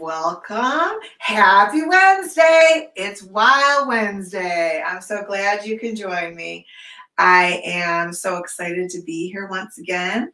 Welcome. Happy Wednesday. It's Wild Wednesday. I'm so glad you can join me. I am so excited to be here once again.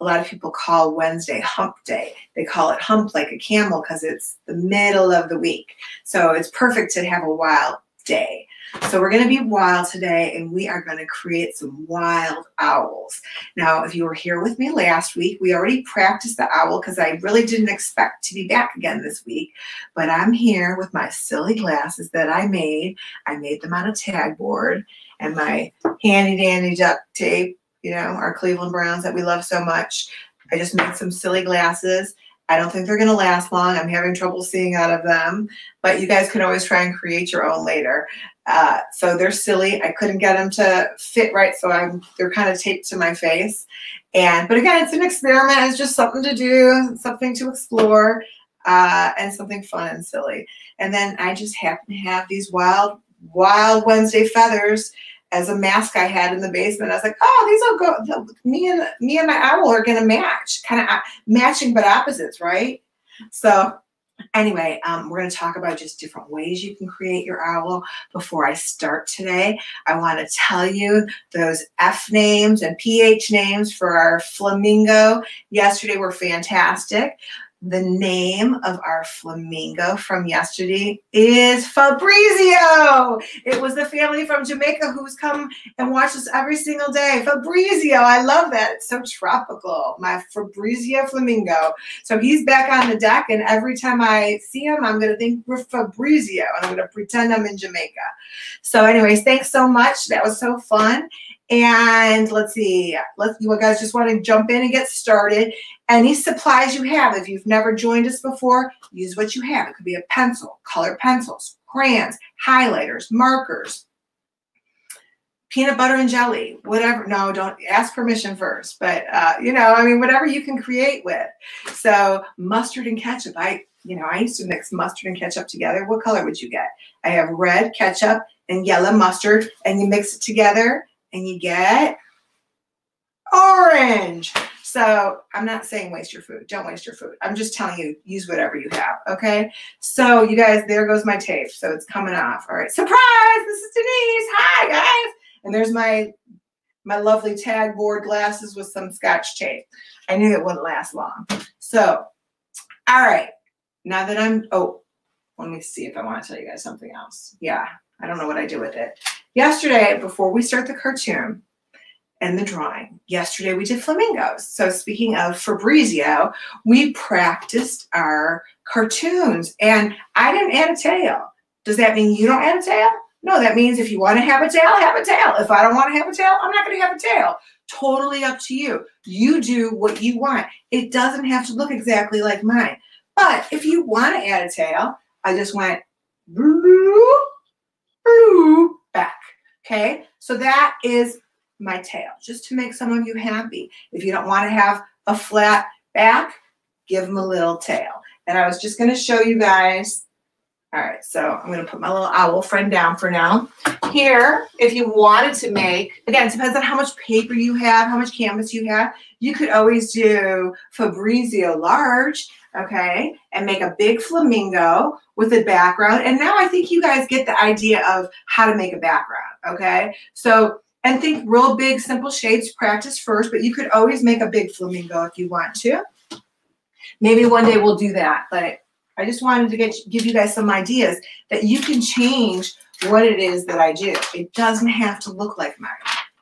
A lot of people call Wednesday hump day. They call it hump like a camel because it's the middle of the week. So it's perfect to have a wild day. So we're going to be wild today and we are going to create some wild owls. Now, if you were here with me last week, we already practiced the owl because I really didn't expect to be back again this week. But I'm here with my silly glasses that I made. I made them on a tag board and my handy dandy duct tape, you know, our Cleveland Browns that we love so much. I just made some silly glasses. I don't think they're going to last long. I'm having trouble seeing out of them, but you guys can always try and create your own later. Uh, so they're silly. I couldn't get them to fit right, so I'm they're kind of taped to my face. And but again, it's an experiment. It's just something to do, something to explore, uh, and something fun and silly. And then I just happen to have these wild, wild Wednesday feathers as a mask I had in the basement. I was like, oh, these will go. Me and me and my owl are going to match, kind of uh, matching but opposites, right? So Anyway, um, we're going to talk about just different ways you can create your owl. Before I start today, I want to tell you those F names and PH names for our flamingo yesterday were fantastic. The name of our flamingo from yesterday is Fabrizio. It was the family from Jamaica who's come and watched us every single day. Fabrizio, I love that. It's so tropical. My Fabrizio flamingo. So he's back on the deck, and every time I see him, I'm going to think we're Fabrizio, and I'm going to pretend I'm in Jamaica. So, anyways, thanks so much. That was so fun. And let's see, let's you guys just want to jump in and get started. Any supplies you have, if you've never joined us before, use what you have. It could be a pencil, colored pencils, crayons, highlighters, markers, peanut butter and jelly, whatever. No, don't ask permission first, but uh, you know, I mean, whatever you can create with. So mustard and ketchup. I, you know, I used to mix mustard and ketchup together. What color would you get? I have red ketchup and yellow mustard, and you mix it together and you get orange. So I'm not saying waste your food. Don't waste your food. I'm just telling you, use whatever you have. Okay. So you guys, there goes my tape. So it's coming off. All right. Surprise. This is Denyse. Hi guys. And there's my my lovely tag board glasses with some scotch tape. I knew it wouldn't last long. So, all right. Now that I'm, oh, let me see if I want to tell you guys something else. Yeah. I don't know what I do with it. Yesterday, before we start the cartoon and the drawing, yesterday we did flamingos. So speaking of Fabrizio, we practiced our cartoons and I didn't add a tail. Does that mean you don't add a tail? No, that means if you want to have a tail, have a tail. If I don't want to have a tail, I'm not going to have a tail. Totally up to you. You do what you want. It doesn't have to look exactly like mine. But if you want to add a tail, I just went back. Okay, so that is my tail, just to make some of you happy. If you don't want to have a flat back, give them a little tail. And I was just going to show you guys. All right, so I'm going to put my little owl friend down for now. Here, if you wanted to make, again, it depends on how much paper you have, how much canvas you have. You could always do Fabrizio large okay, and make a big flamingo with a background. And now I think you guys get the idea of how to make a background, okay? So, and think real big, simple shapes, practice first, but you could always make a big flamingo if you want to. Maybe one day we'll do that, but I just wanted to get give you guys some ideas that you can change what it is that I do. It doesn't have to look like mine.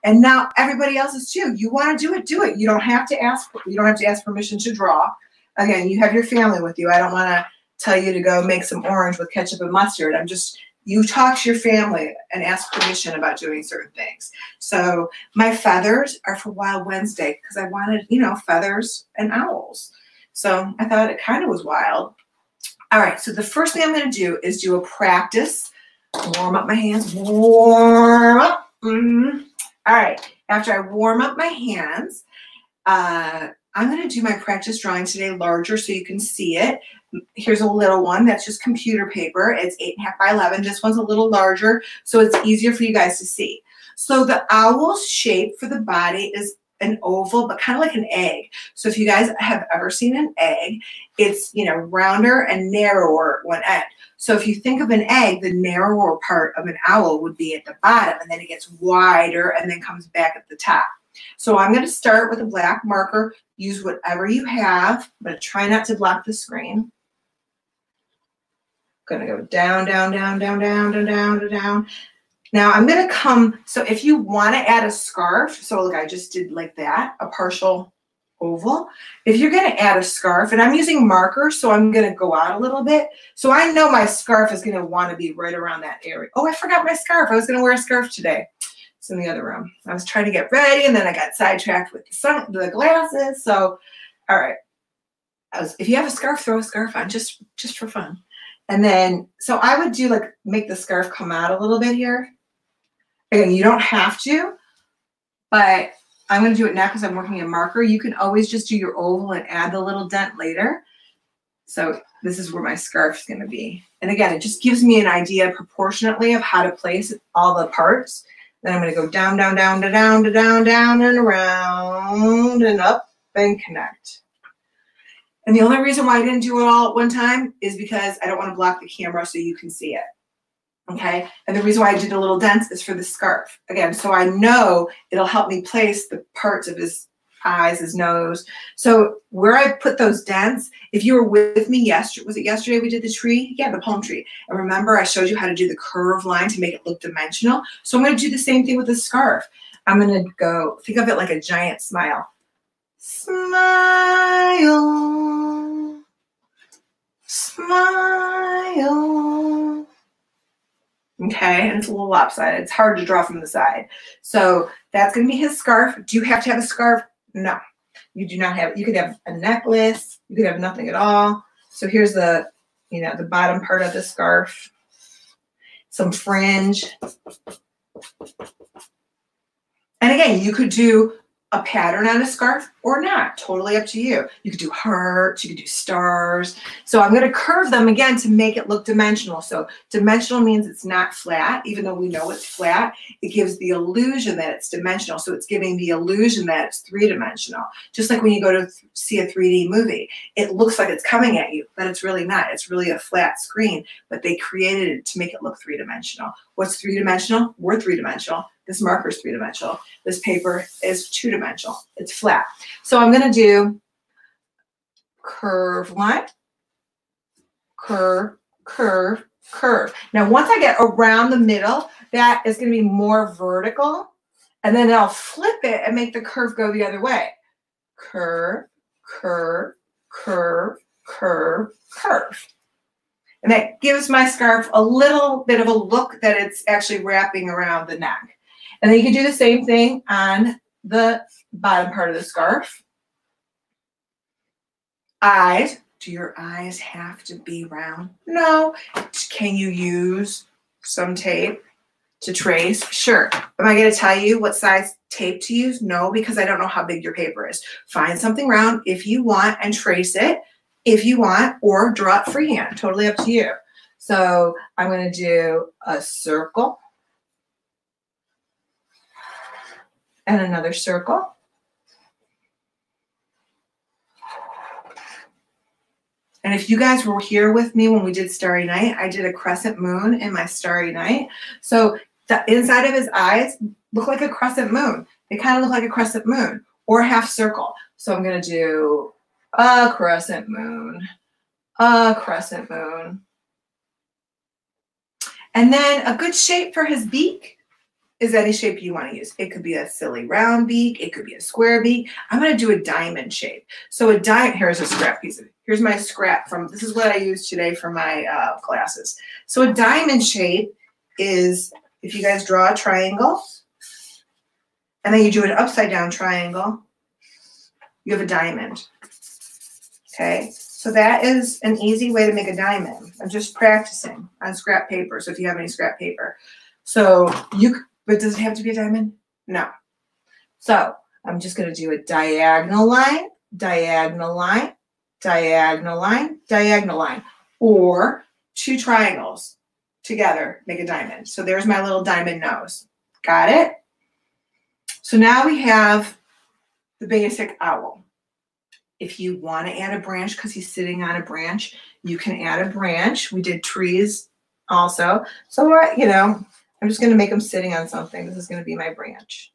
And now everybody else is too. You want to do it, do it. You don't have to ask. You don't have to ask permission to draw again, you have your family with you. I don't want to tell you to go make some orange with ketchup and mustard. I'm just, you talk to your family and ask permission about doing certain things. So my feathers are for Wild Wednesday because I wanted, you know, feathers and owls. So I thought it kind of was wild. All right, so the first thing I'm going to do is do a practice. Warm up my hands. Warm up. Mm. All right, after I warm up my hands, uh, I'm going to do my practice drawing today larger so you can see it. Here's a little one that's just computer paper. It's 8.5 by 11. This one's a little larger, so it's easier for you guys to see. So the owl's shape for the body is an oval, but kind of like an egg. So if you guys have ever seen an egg, it's, you know, rounder and narrower one end. So if you think of an egg, the narrower part of an owl would be at the bottom and then it gets wider and then comes back at the top. So I'm going to start with a black marker. Use whatever you have, but try not to block the screen. I'm going to go down, down, down, down, down, down, down, down. Now I'm going to come, so if you want to add a scarf, so look, I just did like that, a partial oval. If you're going to add a scarf, and I'm using markers, so I'm going to go out a little bit. So I know my scarf is going to want to be right around that area. Oh, I forgot my scarf. I was going to wear a scarf today. It's in the other room. I was trying to get ready, and then I got sidetracked with the, sun, the glasses. So, all right. Was, if you have a scarf, throw a scarf on just just for fun. And then, so I would do like make the scarf come out a little bit here. Again, you don't have to, but I'm going to do it now because I'm working a marker. You can always just do your oval and add the little dent later. So this is where my scarf is going to be. And again, it just gives me an idea proportionately of how to place all the parts. Then I'm going to go down, down, down, down, down, down, down, and around and up and connect. And the only reason why I didn't do it all at one time is because I don't want to block the camera so you can see it. Okay. And the reason why I did a little dents is for the scarf. Again, so I know it'll help me place the parts of his eyes, his nose. So where I put those dents, if you were with me yesterday, was it yesterday we did the tree? Yeah, the palm tree. And remember I showed you how to do the curve line to make it look dimensional. So I'm going to do the same thing with the scarf. I'm going to go, think of it like a giant smile. Smile. Smile. Okay, and it's a little lopsided. It's hard to draw from the side. So that's going to be his scarf. Do you have to have a scarf? No, you do not have. You could have a necklace. You could have nothing at all. So here's the, you know, the bottom part of the scarf. Some fringe. And again, you could do a pattern on a scarf or not. Totally up to you. You could do hearts, you could do stars. So I'm going to curve them again to make it look dimensional. So dimensional means it's not flat, even though we know it's flat. It gives the illusion that it's dimensional. So it's giving the illusion that it's three-dimensional. Just like when you go to see a 3D movie, it looks like it's coming at you, but it's really not. It's really a flat screen, but they created it to make it look three-dimensional. What's three-dimensional? We're three-dimensional. This marker is three-dimensional. This paper is two-dimensional. It's flat. So I'm going to do curve line, curve, curve, curve. Now, once I get around the middle, that is going to be more vertical. And then I'll flip it and make the curve go the other way. Curve, curve, curve, curve, curve. And that gives my scarf a little bit of a look that it's actually wrapping around the neck. And then you can do the same thing on the bottom part of the scarf. Eyes. Do your eyes have to be round? No. Can you use some tape to trace? Sure. Am I going to tell you what size tape to use? No, because I don't know how big your paper is. Find something round if you want and trace it if you want or draw it freehand. Totally up to you. So I'm going to do a circle and another circle. And if you guys were here with me when we did Starry Night, I did a crescent moon in my Starry Night. So the inside of his eyes look like a crescent moon. They kind of look like a crescent moon or half circle. So I'm going to do a crescent moon, a crescent moon. And then a good shape for his beak is any shape you want to use. It could be a silly round beak. It could be a square beak. I'm going to do a diamond shape. So a diamond, here's a scrap piece of. Here's my scrap from, this is what I used today for my uh, glasses. So a diamond shape is, if you guys draw a triangle, and then you do an upside down triangle, you have a diamond. Okay, so that is an easy way to make a diamond. I'm just practicing on scrap paper, so if you have any scrap paper. So you but does it have to be a diamond? No. So I'm just going to do a diagonal line, diagonal line, diagonal line, diagonal line, or two triangles together make a diamond. So there's my little diamond nose. Got it? So now we have the basic owl. If you want to add a branch because he's sitting on a branch, you can add a branch. We did trees also. So, uh, you know, I'm just going to make them sitting on something. This is going to be my branch.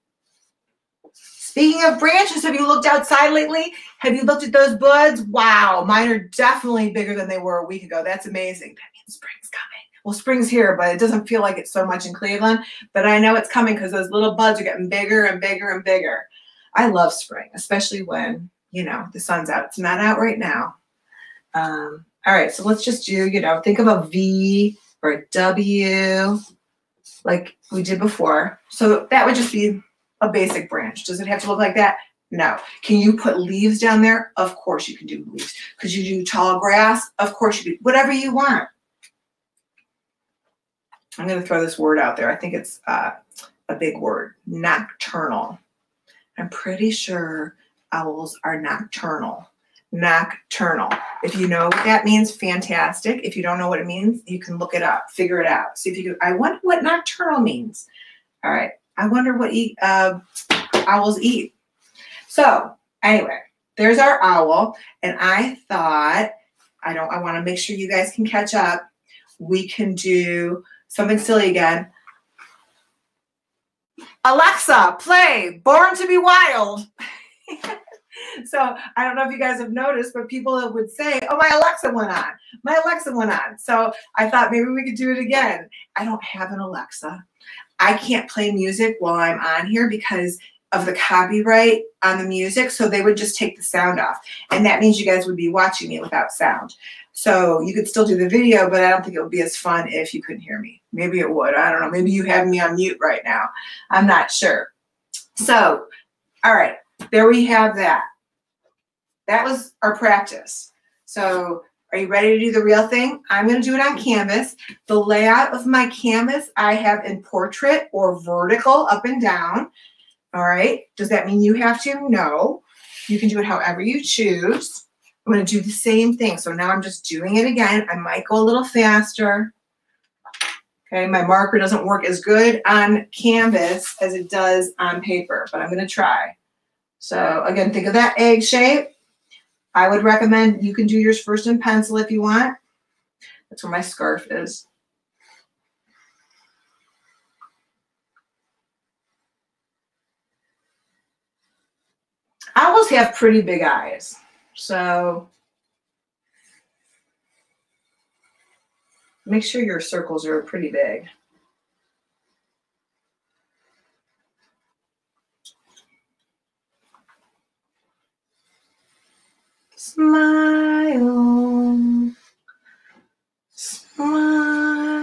Speaking of branches, have you looked outside lately? Have you looked at those buds? Wow, mine are definitely bigger than they were a week ago. That's amazing. That means spring's coming. Well, spring's here, but it doesn't feel like it's so much in Cleveland. But I know it's coming because those little buds are getting bigger and bigger and bigger. I love spring, especially when, you know, the sun's out. It's not out right now. Um, all right, so let's just do, you know, think of a V or a W like we did before. So that would just be a basic branch. Does it have to look like that? No. Can you put leaves down there? Of course you can do leaves. Could you do tall grass? Of course you do. Whatever you want. I'm going to throw this word out there. I think it's uh, a big word. Nocturnal. I'm pretty sure owls are nocturnal. Nocturnal. If you know what that means, fantastic. If you don't know what it means, you can look it up, figure it out. See if you can. I wonder what nocturnal means. All right. I wonder what eat, uh, owls eat. So anyway, there's our owl. And I thought, I don't, I want to make sure you guys can catch up. We can do something silly again. Alexa, play Born to be Wild. so I don't know if you guys have noticed, but people would say, Oh, my Alexa went on. My Alexa went on. So I thought maybe we could do it again. I don't have an Alexa. I can't play music while I'm on here because of the copyright on the music. So they would just take the sound off. And that means you guys would be watching me without sound. So you could still do the video, but I don't think it would be as fun if you couldn't hear me. Maybe it would. I don't know. Maybe you have me on mute right now. I'm not sure. So, all right, there we have that. That was our practice. So are you ready to do the real thing? I'm going to do it on canvas. The layout of my canvas I have in portrait or vertical up and down. All right. Does that mean you have to? No. You can do it however you choose. I'm going to do the same thing. So now I'm just doing it again. I might go a little faster. Okay, my marker doesn't work as good on canvas as it does on paper, but I'm going to try. So again, think of that egg shape. I would recommend you can do yours first in pencil if you want. That's where my scarf is. Owls have pretty big eyes. So make sure your circles are pretty big. Smile. Smile.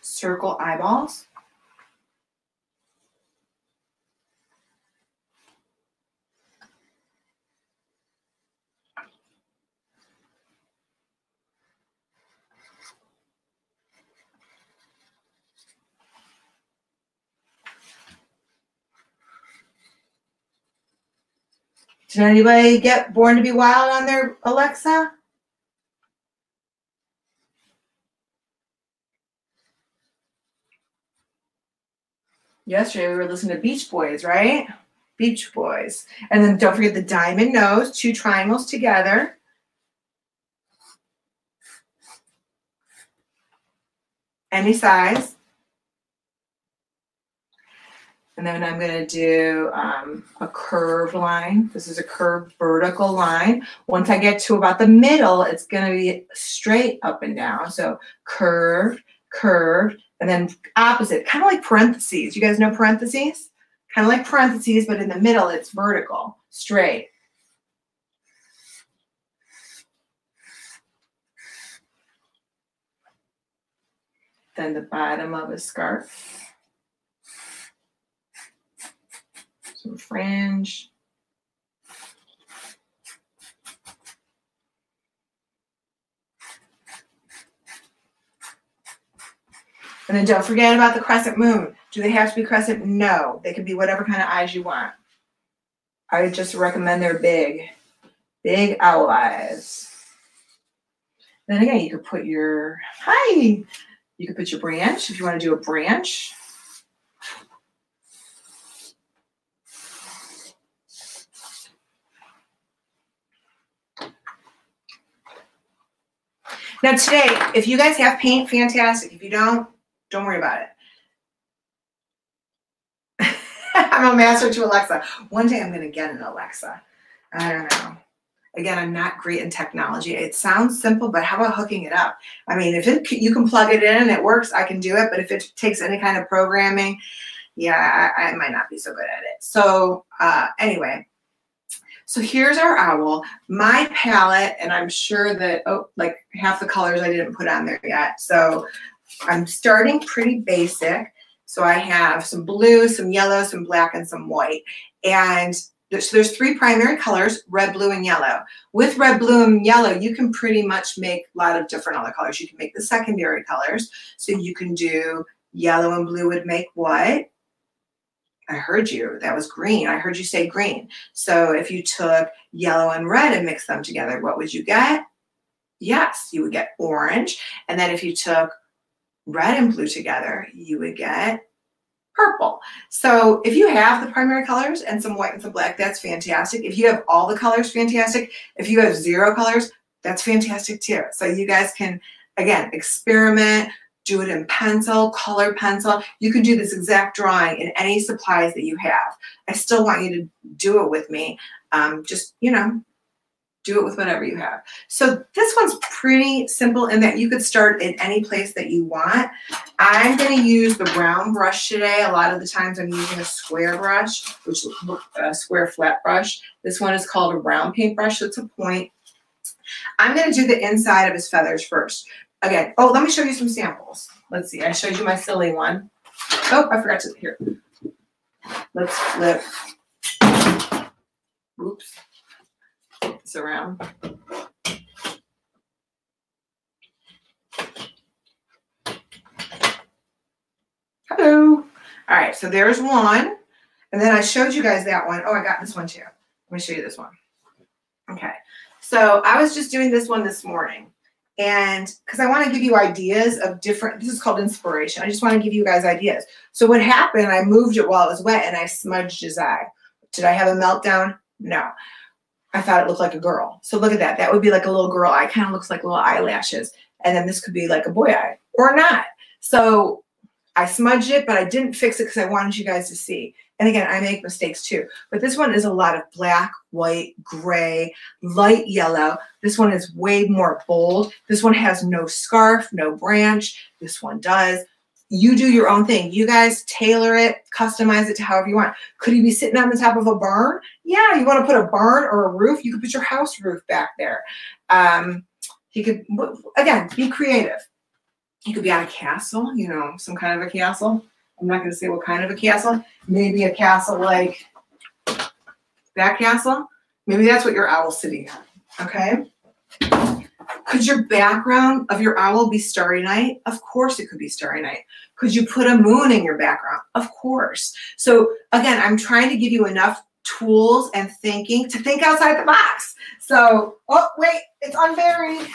Circle eyeballs. Did anybody get Born to be Wild on their Alexa? Yesterday we were listening to Beach Boys, right? Beach Boys. And then don't forget the diamond nose, two triangles together. Any size. And then I'm going to do um, a curved line. This is a curved vertical line. Once I get to about the middle, it's going to be straight up and down. So curved, curved, and then opposite, kind of like parentheses. You guys know parentheses? Kind of like parentheses, but in the middle, it's vertical, straight. Then the bottom of a scarf. Some fringe. And then don't forget about the crescent moon. Do they have to be crescent? No. They can be whatever kind of eyes you want. I would just recommend they're big. Big owl eyes. Then again, you could put your, hi, you could put your branch if you want to do a branch. Now today, if you guys have paint, fantastic. If you don't, don't worry about it. I'm a master to Alexa. One day I'm going to get an Alexa. I don't know. Again, I'm not great in technology. It sounds simple, but how about hooking it up? I mean, if it, you can plug it in and it works, I can do it. But if it takes any kind of programming, yeah, I, I might not be so good at it. So uh, anyway, so here's our owl. My palette, and I'm sure that, oh, like half the colors I didn't put on there yet. So I'm starting pretty basic. So I have some blue, some yellow, some black, and some white. And so there's three primary colors, red, blue, and yellow. With red, blue, and yellow, you can pretty much make a lot of different other colors. You can make the secondary colors. So you can do yellow and blue would make what? I heard you. That was green. I heard you say green. So if you took yellow and red and mixed them together, what would you get? Yes, you would get orange. And then if you took red and blue together, you would get purple. So if you have the primary colors and some white and some black, that's fantastic. If you have all the colors, fantastic. If you have zero colors, that's fantastic too. So you guys can, again, experiment, do it in pencil, color pencil. You can do this exact drawing in any supplies that you have. I still want you to do it with me. Um, just, you know, do it with whatever you have. So this one's pretty simple in that you could start in any place that you want. I'm going to use the brown brush today. A lot of the times I'm using a square brush, which a square flat brush. This one is called a round paintbrush. So it's a point. I'm going to do the inside of his feathers first. Again, oh, let me show you some samples. Let's see. I showed you my silly one. Oh, I forgot to, here. Let's flip. Oops. This around. Hello. All right, so there's one. And then I showed you guys that one. Oh, I got this one too. Let me show you this one. Okay. So I was just doing this one this morning. And because I want to give you ideas of different, this is called inspiration. I just want to give you guys ideas. So what happened, I moved it while it was wet and I smudged his eye. Did I have a meltdown? No. I thought it looked like a girl. So look at that. That would be like a little girl eye. Kind of looks like little eyelashes. And then this could be like a boy eye or not. So I smudged it, but I didn't fix it because I wanted you guys to see. And again, I make mistakes too. But this one is a lot of black, white, gray, light yellow. This one is way more bold. This one has no scarf, no branch. This one does. You do your own thing. You guys tailor it, customize it to however you want. Could he be sitting on the top of a barn? Yeah, you want to put a barn or a roof? You could put your house roof back there. Um, he could, again, be creative. He could be on a castle, you know, some kind of a castle. I'm not going to say what kind of a castle. Maybe a castle like that castle. Maybe that's what your owl's sitting on. Okay. Could your background of your owl be Starry Night? Of course it could be Starry Night. Could you put a moon in your background? Of course. So again, I'm trying to give you enough tools and thinking to think outside the box. So, oh, wait, it's unburied.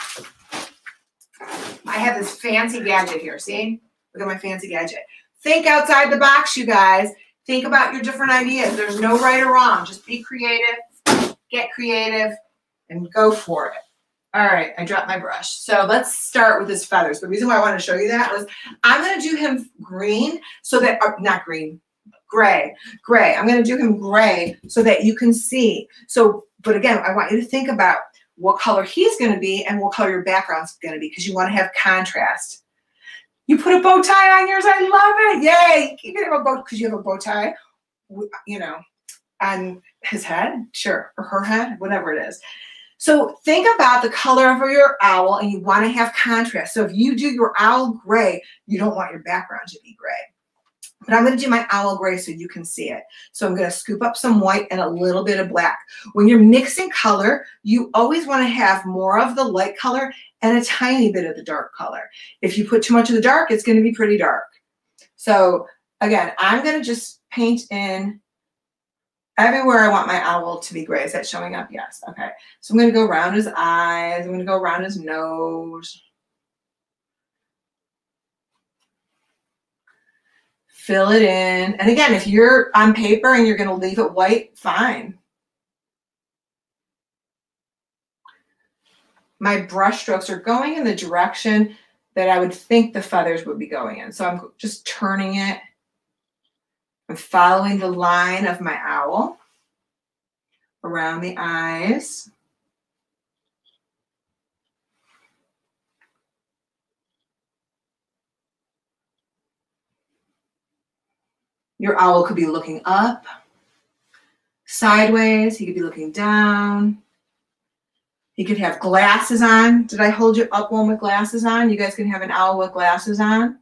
I have this fancy gadget here. See? Look at my fancy gadget. Think outside the box, you guys. Think about your different ideas. There's no right or wrong. Just be creative, get creative, and go for it. All right, I dropped my brush. So let's start with his feathers. The reason why I want to show you that was I'm going to do him green so that, uh, not green, gray, gray. I'm going to do him gray so that you can see. So, but again, I want you to think about what color he's going to be and what color your background's going to be because you want to have contrast. You put a bow tie on yours. I love it. Yay. You can have a bow because you have a bow tie, you know, on his head, sure, or her head, whatever it is. So think about the color of your owl and you want to have contrast. So if you do your owl gray, you don't want your background to be gray. But I'm going to do my owl gray so you can see it. So I'm going to scoop up some white and a little bit of black. When you're mixing color, you always want to have more of the light color and a tiny bit of the dark color. If you put too much of the dark, it's going to be pretty dark. So again, I'm going to just paint in everywhere I want my owl to be gray. Is that showing up? Yes. Okay. So I'm going to go around his eyes. I'm going to go around his nose. Fill it in. And again, if you're on paper and you're going to leave it white, fine. my brush strokes are going in the direction that I would think the feathers would be going in. So I'm just turning it. I'm following the line of my owl around the eyes. Your owl could be looking up, sideways. He could be looking down. He could have glasses on. Did I hold you up one with glasses on? You guys can have an owl with glasses on.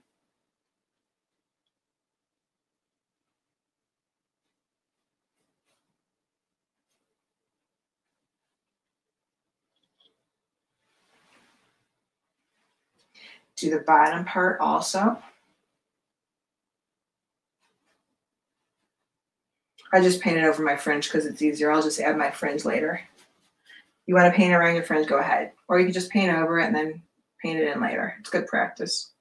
Do the bottom part also. I just painted over my fringe because it's easier. I'll just add my fringe later. You want to paint around your fringe, go ahead. Or you can just paint over it and then paint it in later. It's good practice.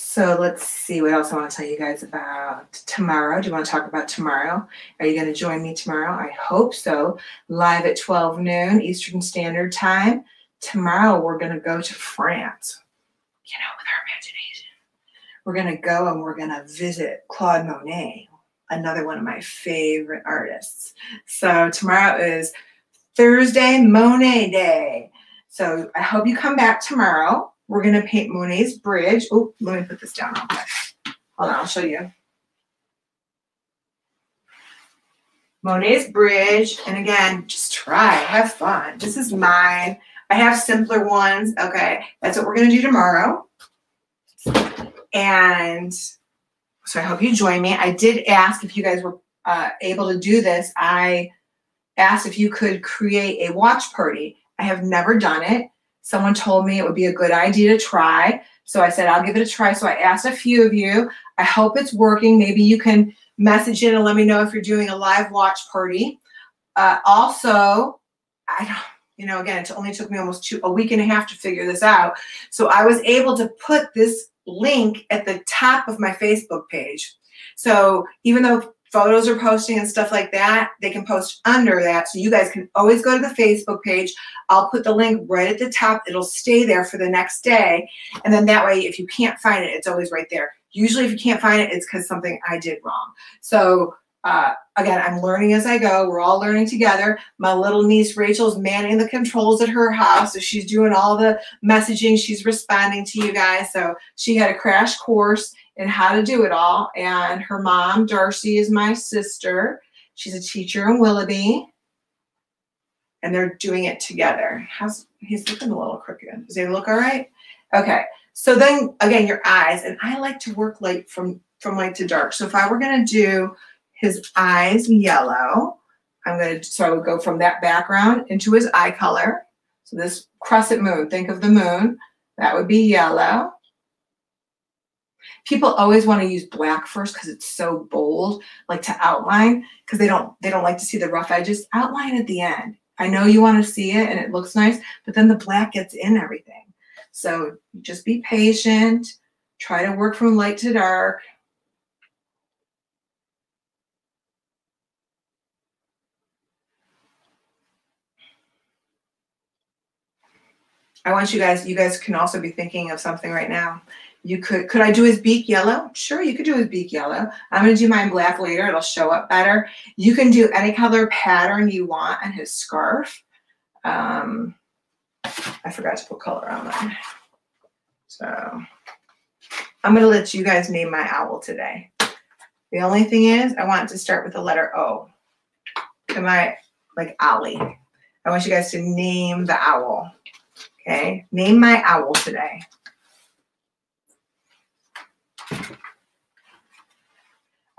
So let's see what else I want to tell you guys about tomorrow. Do you want to talk about tomorrow? Are you going to join me tomorrow? I hope so. Live at 12 noon Eastern Standard Time. Tomorrow we're going to go to France. You know, with our imagination. We're going to go and we're going to visit Claude Monet, another one of my favorite artists. So tomorrow is Thursday Monet Day. So I hope you come back tomorrow. We're going to paint Monet's bridge. Oh, let me put this down. Hold on, I'll show you. Monet's bridge. And again, just try, have fun. This is mine. I have simpler ones. Okay, that's what we're going to do tomorrow. And so I hope you join me. I did ask if you guys were uh, able to do this. I asked if you could create a watch party. I have never done it. Someone told me it would be a good idea to try. So I said, I'll give it a try. So I asked a few of you. I hope it's working. Maybe you can message in and let me know if you're doing a live watch party. Uh, also, I don't, you know, again, it only took me almost two, a week and a half to figure this out. So I was able to put this link at the top of my Facebook page. So even though photos are posting and stuff like that, they can post under that. So you guys can always go to the Facebook page. I'll put the link right at the top. It'll stay there for the next day. And then that way, if you can't find it, it's always right there. Usually if you can't find it, it's because something I did wrong. So uh, again, I'm learning as I go. We're all learning together. My little niece Rachel's manning the controls at her house. So she's doing all the messaging. She's responding to you guys. So she had a crash course in how to do it all. And her mom, Darcy, is my sister. She's a teacher in Willoughby. And they're doing it together. How's he's looking a little crooked. Does he look all right? Okay. So then again, your eyes. And I like to work light from from light to dark. So if I were going to do his eyes yellow, I'm going to, so I would go from that background into his eye color. So this crescent moon, think of the moon. That would be yellow. People always want to use black first because it's so bold, like to outline, because they don't they don't like to see the rough edges. Outline at the end. I know you want to see it and it looks nice, but then the black gets in everything. So just be patient. Try to work from light to dark. I want you guys, you guys can also be thinking of something right now. You could, could I do his beak yellow? Sure, you could do his beak yellow. I'm to do mine black later. It'll show up better. You can do any color pattern you want on his scarf. Um, I forgot to put color on mine. So I'm going to let you guys name my owl today. The only thing is I want to start with the letter O. Am I like Ollie? I want you guys to name the owl. Okay, name my owl today.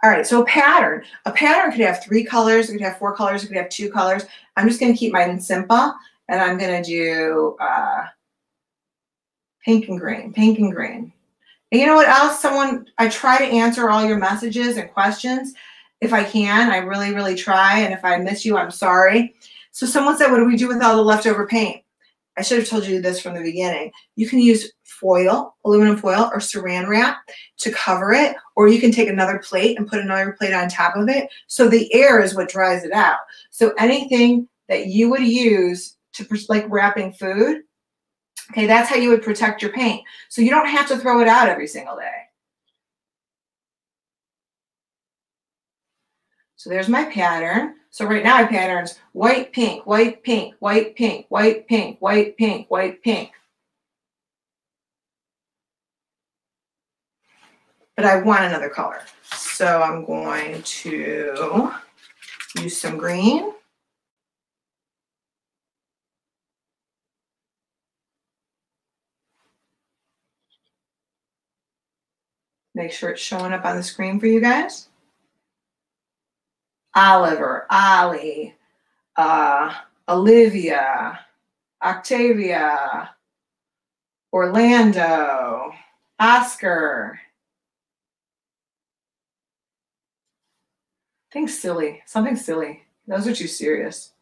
All right, so a pattern. A pattern could have three colors, it could have four colors, it could have two colors. I'm just going to keep mine simple, and I'm going to do uh, pink and green, pink and green. And you know what else? Someone, I try to answer all your messages and questions if I can. I really, really try, and if I miss you, I'm sorry. So someone said, what do we do with all the leftover paint? I should have told you this from the beginning. You can use foil, aluminum foil, or saran wrap to cover it, or you can take another plate and put another plate on top of it. So the air is what dries it out. So anything that you would use to like wrapping food, okay, that's how you would protect your paint. So you don't have to throw it out every single day. So there's my pattern. So right now my pattern's white, pink, white, pink, white, pink, white, pink, white, pink, white, pink. But I want another color. So I'm going to use some green. Make sure it's showing up on the screen for you guys. Oliver, Ali, uh, Olivia, Octavia, Orlando, Oscar. Think silly, something silly. Those are too serious.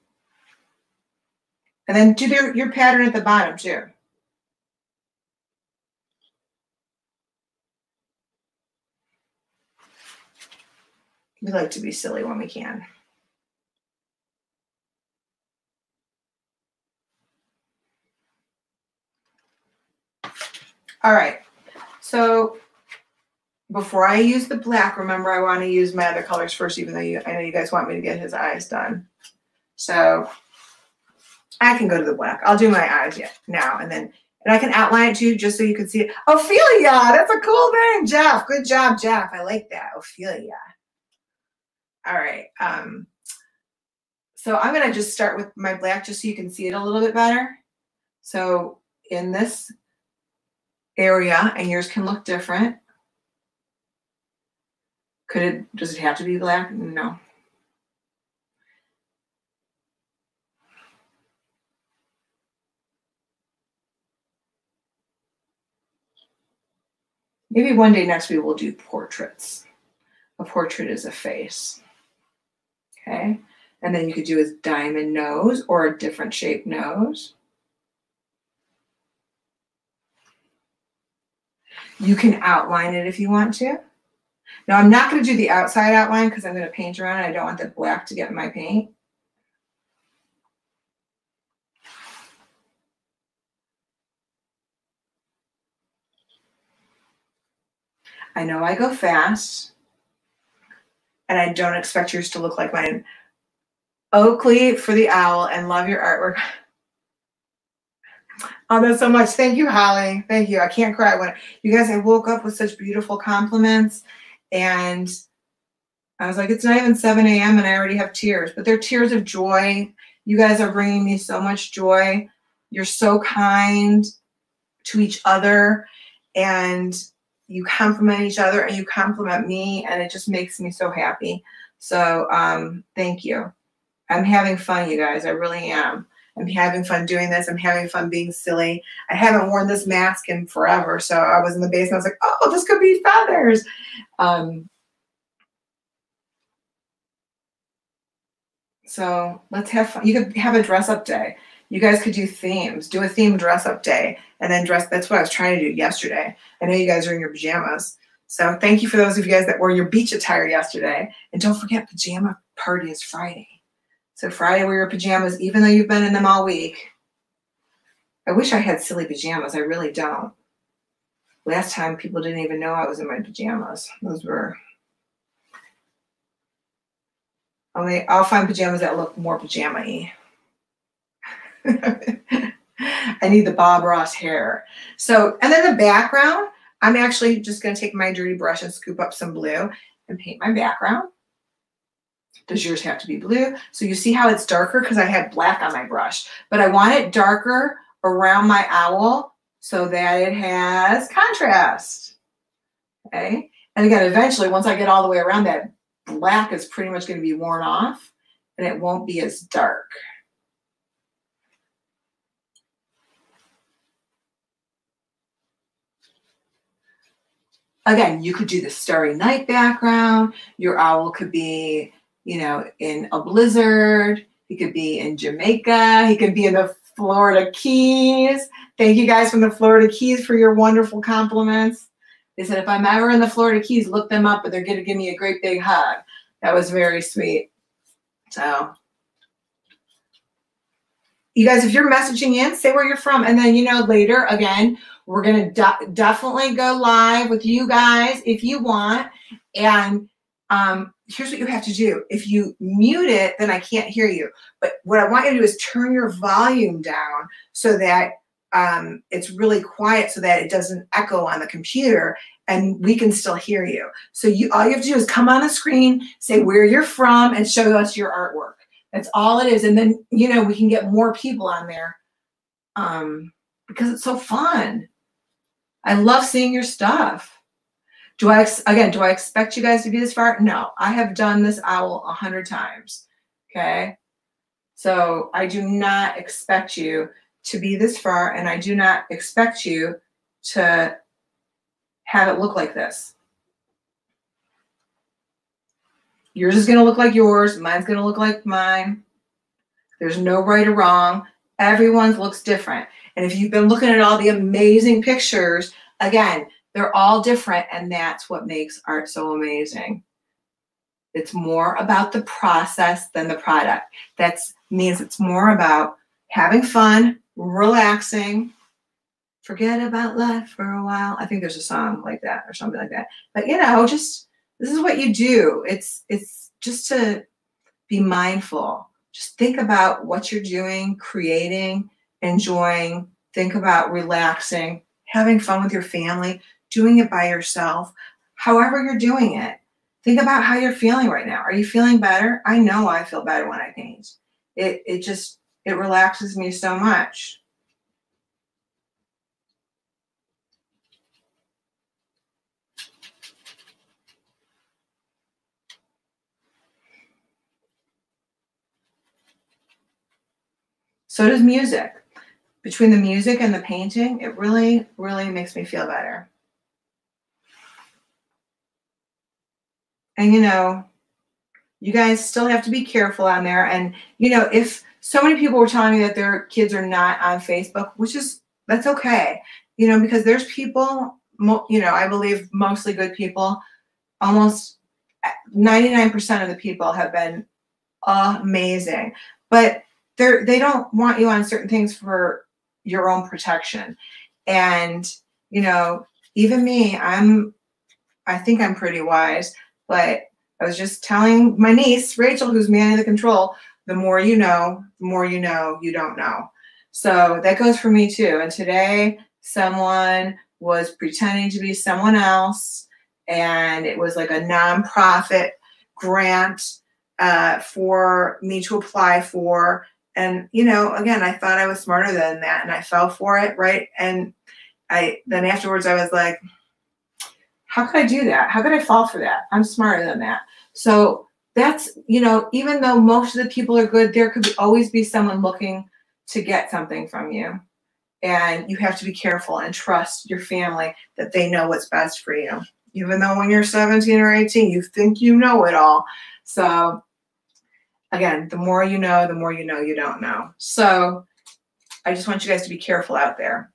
And then do your pattern at the bottom too. We like to be silly when we can. All right, so before I use the black, remember I want to use my other colors first, even though you, I know you guys want me to get his eyes done. So I can go to the black. I'll do my eyes yet now, and then and I can outline it too, just so you can see it. Ophelia, that's a cool name, Jeff. Good job, Jeff. I like that, Ophelia. All right. Um, so I'm going to just start with my black just so you can see it a little bit better. So in this area, and yours can look different. Could it, does it have to be black? No. Maybe one day next we'll do portraits. A portrait is a face. Okay. And then you could do a diamond nose or a different shaped nose. You can outline it if you want to. Now I'm not going to do the outside outline because I'm going to paint around it. I don't want the black to get in my paint. I know I go fast and I don't expect yours to look like mine. Oakley for the owl and love your artwork. Oh, that's so much. Thank you, Holly. Thank you. I can't cry when you guys. I woke up with such beautiful compliments, and I was like, it's not even 7 a.m. and I already have tears, but they're tears of joy. You guys are bringing me so much joy. You're so kind to each other, and you compliment each other and you compliment me and it just makes me so happy. So um, thank you. I'm having fun, you guys. I really am. I'm having fun doing this. I'm having fun being silly. I haven't worn this mask in forever. So I was in the basement. I was like, oh, this could be feathers. Um, so let's have fun. You could have a dress up day. You guys could do themes, do a theme dress up day, and then dress. That's what I was trying to do yesterday. I know you guys are in your pajamas. So thank you for those of you guys that wore your beach attire yesterday. And don't forget, pajama party is Friday. So Friday, wear your pajamas, even though you've been in them all week. I wish I had silly pajamas. I really don't. Last time, people didn't even know I was in my pajamas. Those were. I'll find pajamas that look more pajama-y. I need the Bob Ross hair. So, and then the background, I'm actually just going to take my dirty brush and scoop up some blue and paint my background. Does yours have to be blue? So you see how it's darker because I had black on my brush, but I want it darker around my owl so that it has contrast. Okay. And again, eventually, once I get all the way around that, black is pretty much going to be worn off and it won't be as dark. Again, you could do the starry night background. Your owl could be, you know, in a blizzard. He could be in Jamaica. He could be in the Florida Keys. Thank you guys from the Florida Keys for your wonderful compliments. They said if I'm ever in the Florida Keys, look them up, but they're going to give me a great big hug. That was very sweet. So, you guys, if you're messaging in, say where you're from. And then, you know, later, again, we're going to de definitely go live with you guys if you want. And um, here's what you have to do. If you mute it, then I can't hear you. But what I want you to do is turn your volume down so that um, it's really quiet so that it doesn't echo on the computer and we can still hear you. So you all you have to do is come on the screen, say where you're from, and show us your artwork. That's all it is. And then, you know, we can get more people on there um, because it's so fun. I love seeing your stuff. Do I, again, do I expect you guys to be this far? No, I have done this owl a hundred times. Okay. So I do not expect you to be this far and I do not expect you to have it look like this. Yours is going to look like yours. Mine's going to look like mine. There's no right or wrong. Everyone's looks different. And if you've been looking at all the amazing pictures, again, they're all different. And that's what makes art so amazing. It's more about the process than the product. That means it's more about having fun, relaxing, forget about life for a while. I think there's a song like that or something like that. But you know, just this is what you do. It's it's just to be mindful. Just think about what you're doing, creating, enjoying, think about relaxing, having fun with your family, doing it by yourself, however you're doing it. Think about how you're feeling right now. Are you feeling better? I know I feel better when I paint. It it just it relaxes me so much. So does music. Between the music and the painting, it really, really makes me feel better. And you know, you guys still have to be careful on there. And you know, if so many people were telling me that their kids are not on Facebook, which is that's okay. You know, because there's people, you know, I believe mostly good people. Almost eh, 99% of the people have been amazing. But they're they don't want you on certain things for your own protection. And you know even me i'm i think i'm pretty wise but i was just telling my niece rachel who's manning the control the more you know the more you know you don't know. So that goes for me too. And today someone was pretending to be someone else and it was like a nonprofit grant uh, for me to apply for and, you know, again, I thought I was smarter than that and I fell for it, right? And I then afterwards I was like, how could I do that? How could I fall for that? I'm smarter than that. So that's, you know, even though most of the people are good, there could always be someone looking to get something from you. And you have to be careful and trust your family that they know what's best for you. Even though when you're 17 or 18, you think you know it all. So again, the more you know, the more you know you don't know. So I just want you guys to be careful out there.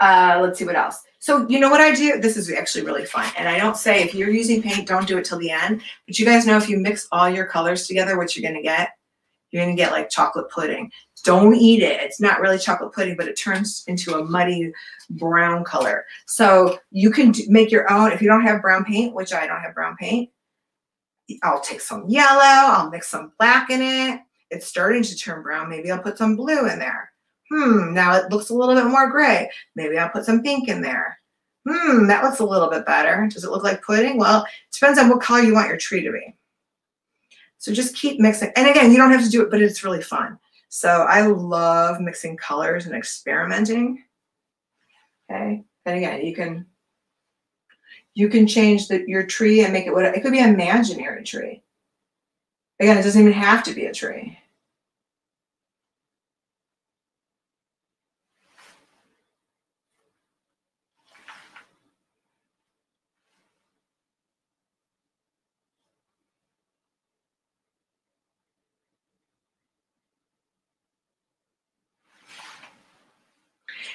Uh, let's see what else. So you know what I do? This is actually really fun. And I don't say if you're using paint, don't do it till the end. But you guys know if you mix all your colors together, what you're going to get? You're going to get like chocolate pudding. Don't eat it. It's not really chocolate pudding, but it turns into a muddy brown color. So you can make your own. If you don't have brown paint, which I don't have brown paint, I'll take some yellow, I'll mix some black in it. It's starting to turn brown. Maybe I'll put some blue in there. Hmm, now it looks a little bit more gray. Maybe I'll put some pink in there. Hmm, that looks a little bit better. Does it look like pudding? Well, it depends on what color you want your tree to be. So just keep mixing. And again, you don't have to do it, but it's really fun. So I love mixing colors and experimenting. Okay. And again, you can you can change the, your tree and make it what it could be an imaginary tree. Again, it doesn't even have to be a tree.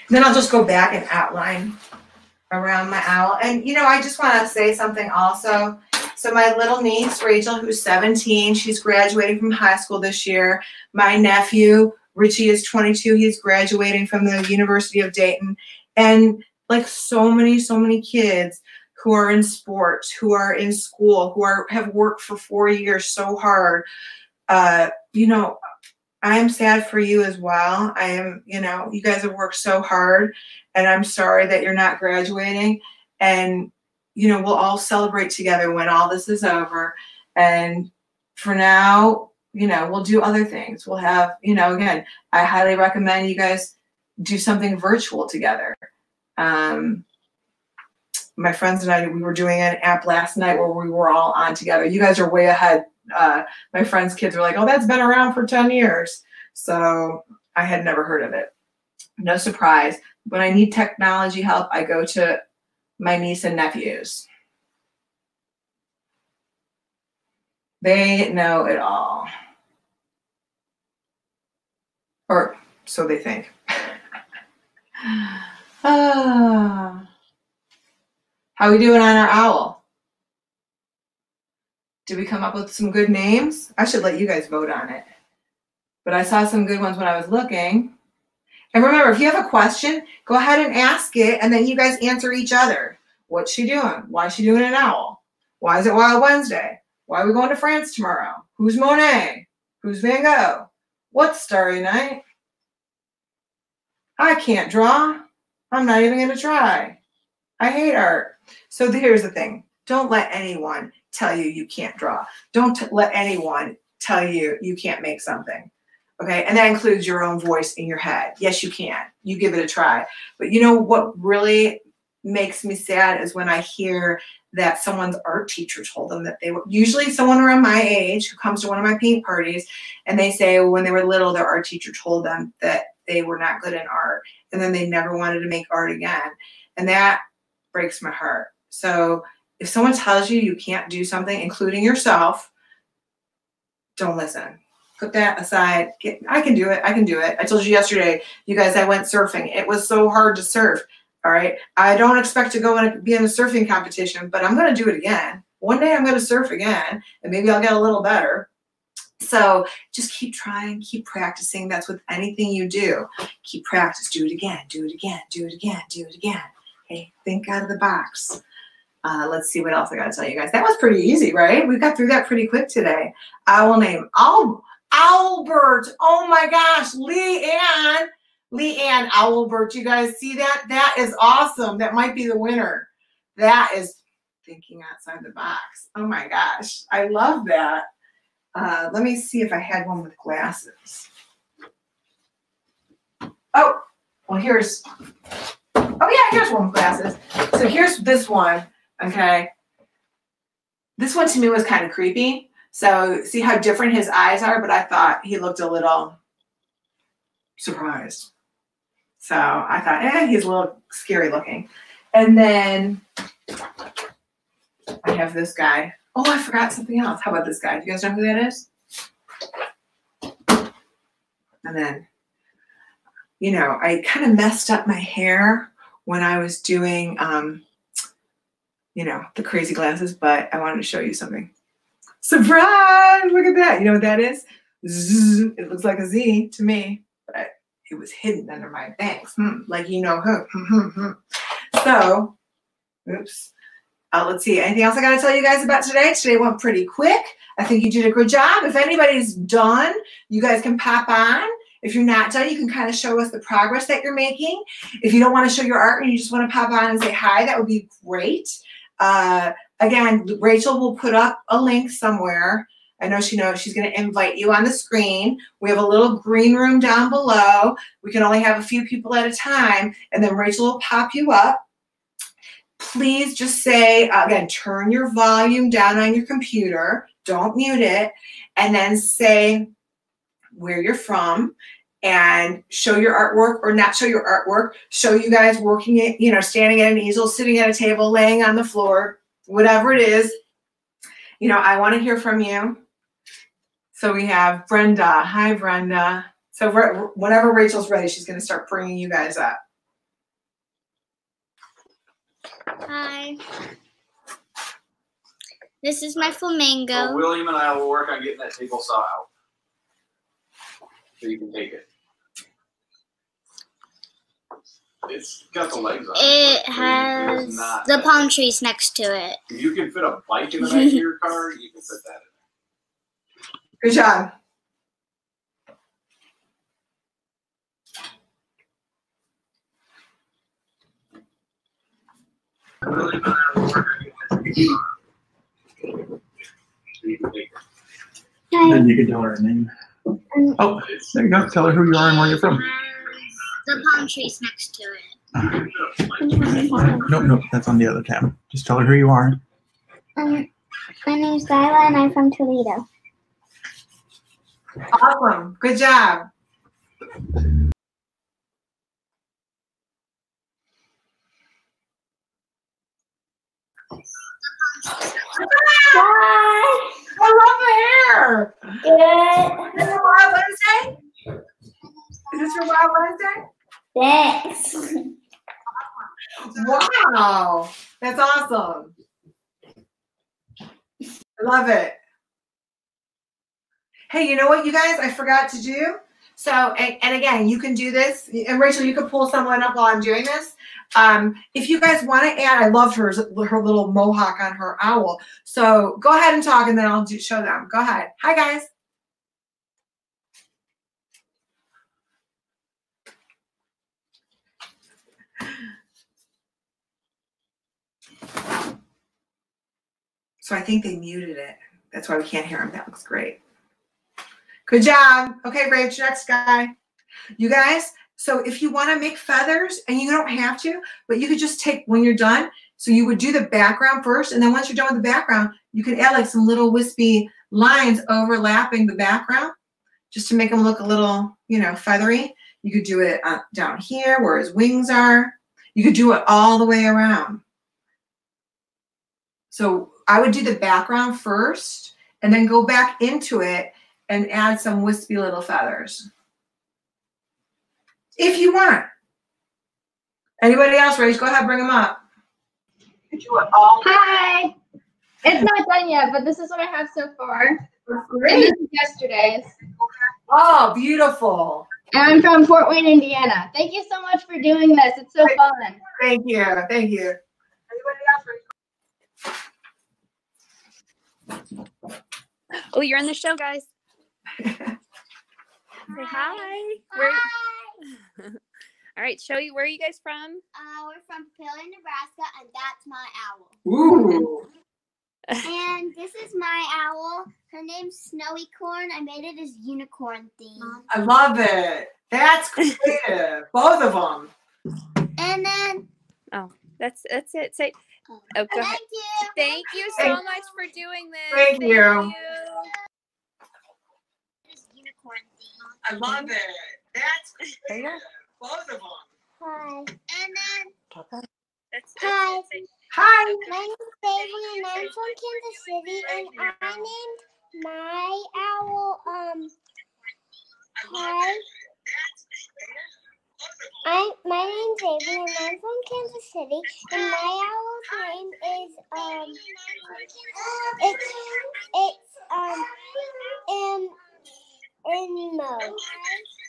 Then I'll just go back and outline around my owl. And you know, I just want to say something also. So my little niece, Rachel, who's 17, she's graduating from high school this year. My nephew, Richie, is 22. He's graduating from the University of Dayton. And like so many, so many kids who are in sports, who are in school, who are have worked for four years so hard. Uh, you know, I'm sad for you as well. I am, you know, you guys have worked so hard and I'm sorry that you're not graduating. And, you know, we'll all celebrate together when all this is over. And for now, you know, we'll do other things. We'll have, you know, again, I highly recommend you guys do something virtual together. Um, my friends and I, we were doing an app last night where we were all on together. You guys are way ahead. Uh, my friends' kids were like, oh, that's been around for 10 years. So I had never heard of it. No surprise. When I need technology help, I go to my niece and nephews. They know it all. Or so they think. ah. How we doing on our owl? Did we come up with some good names? I should let you guys vote on it. But I saw some good ones when I was looking. And remember, if you have a question, go ahead and ask it, and then you guys answer each other. What's she doing? Why is she doing an owl? Why is it Wild Wednesday? Why are we going to France tomorrow? Who's Monet? Who's Van Gogh? What's Starry Night? I can't draw. I'm not even going to try. I hate art. So here's the thing. Don't let anyone tell you you can't draw. Don't let anyone tell you you can't make something. Okay. And that includes your own voice in your head. Yes, you can. You give it a try. But you know what really makes me sad is when I hear that someone's art teacher told them that they were usually someone around my age who comes to one of my paint parties and they say when they were little, their art teacher told them that they were not good in art and then they never wanted to make art again. And that breaks my heart. So if someone tells you you can't do something, including yourself, don't listen. Put that aside. Get, I can do it. I can do it. I told you yesterday, you guys, I went surfing. It was so hard to surf. All right. I don't expect to go and be in a surfing competition, but I'm going to do it again. One day I'm going to surf again and maybe I'll get a little better. So just keep trying, keep practicing. That's with anything you do. Keep practice. Do it again, do it again, do it again, do it again. Okay, think out of the box. Uh, let's see what else I got to tell you guys. That was pretty easy, right? We got through that pretty quick today. Owl name Al Albert. Oh my gosh, Leanne. Leanne Albert. You guys see that? That is awesome. That might be the winner. That is thinking outside the box. Oh my gosh, I love that. Uh, let me see if I had one with glasses. Oh, well, here's Oh yeah, here's one with glasses. So here's this one, okay? This one to me was kind of creepy. So see how different his eyes are, but I thought he looked a little surprised. So I thought, eh, he's a little scary looking. And then I have this guy. Oh, I forgot something else. How about this guy? Do you guys know who that is? And then, you know, I kind of messed up my hair when I was doing, um, you know, the crazy glasses, but I wanted to show you something. Surprise! Look at that. You know what that is? Zzz, it looks like a Z to me, but it was hidden under my bangs, hmm, like you know who. Hmm, hmm, hmm. so, oops. Uh, let's see. Anything else I got to tell you guys about today? Today went pretty quick. I think you did a good job. If anybody's done, you guys can pop on if you're not done, you can kind of show us the progress that you're making. If you don't want to show your art and you just want to pop on and say hi, that would be great. Uh, again, Rachel will put up a link somewhere. I know she knows she's going to invite you on the screen. We have a little green room down below. We can only have a few people at a time, and then Rachel will pop you up. Please just say, again, turn your volume down on your computer. Don't mute it. And then say, where you're from and show your artwork or not show your artwork, show you guys working it, you know, standing at an easel, sitting at a table, laying on the floor, whatever it is. You know, I want to hear from you. So we have Brenda. Hi, Brenda. So whenever Rachel's ready, she's going to start bringing you guys up. Hi. This is my So flamingo. William and I will work on getting that table saw out. So you can take it. It's got the legs on It but it is has not the palm big. trees next to it. If you can fit a bike in the back of your car, you can fit that in. Good job. William and I will work on getting that table saw out. So you can. Then you can tell her her name. Um, oh, there you go. Tell her who you are and where you're from. It has The palm trees next to it. Nope, nope. That's on the other tab. Just tell her who you are. Um, my name's Dyla and I'm from Toledo. Awesome. Good job. Hi. I love the hair. Good. Is this your Wild Wednesday? Is this your Wild Wednesday? Thanks. Wow. That's awesome. I love it. Hey, you know what, you guys? I forgot to do. So, and, and again, you can do this. And Rachel, you could pull someone up while I'm doing this. Um, if you guys want to add, I love her her little mohawk on her owl. So go ahead and talk, and then I'll do, show them. Go ahead. Hi, guys. So I think they muted it. That's why we can't hear him. That looks great. Good job. Okay, Rach, next guy. You guys, so if you want to make feathers, and you don't have to, but you could just take when you're done. So you would do the background first, and then once you're done with the background, you could add like some little wispy lines overlapping the background, just to make them look a little, you know, feathery. You could do it uh, down here where his wings are. You could do it all the way around. So I would do the background first and then go back into it and add some wispy little feathers. If you want. Anybody else, Rach, go ahead, and bring them up. You do it all. Hi. It's not done yet, but this is what I have so far. And this Great. is yesterday's. Oh, beautiful. And I'm from Fort Wayne, Indiana. Thank you so much for doing this. It's so fun. Thank you. Thank you. Anybody else? Oh, you're on the show, guys. Say hi. Where? All right, show you. Where are you guys from? Uh, we're from Papillion, Nebraska, and that's my owl. Ooh. And this is my owl. Her name's Snowy Corn. I made it as unicorn theme. I love it. That's creative. Both of them. And then Oh, That's that's it. Say. Oh, go thank you. Thank you so Thank- much for doing this. Thank you. It's unicorn theme. I love it. That's There you go. Both of them. Hi. And then That's, Hi. Hi. my name's Bailey, and I'm from Kansas City, and I named my owl um. Hi. I my name's Avery and I'm from Kansas City and my owl's name is um it's it's um um Elmo.